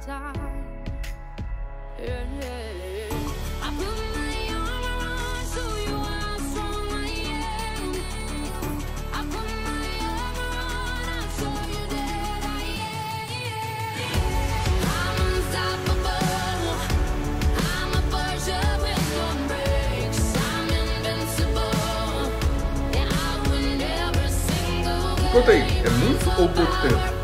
time. Yeah, yeah, I put my arm around so you are strong my end. I put my arm around I show you that I, yeah, I'm unstoppable. I'm a virgin with no brakes. I'm invincible. And I win every single.